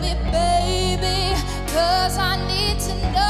me, baby, cause I need to know.